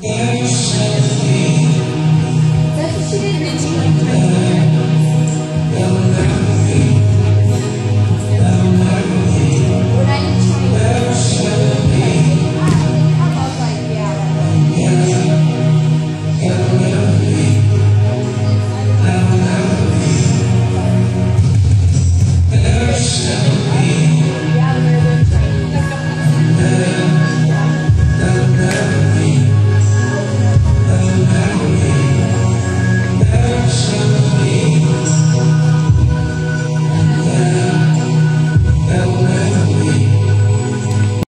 Yes.